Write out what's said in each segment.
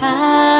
Namanya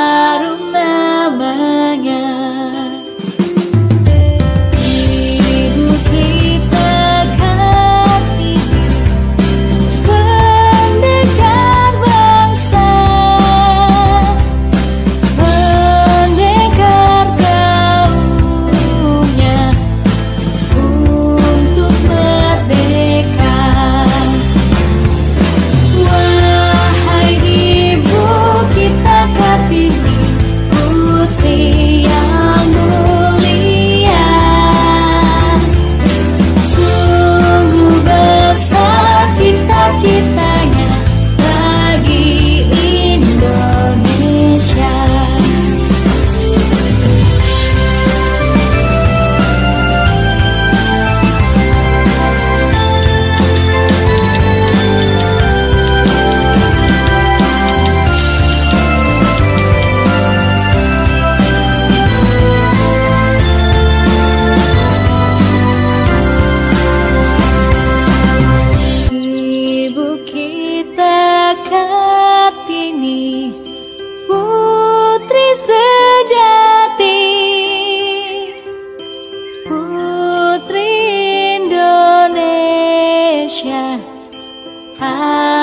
I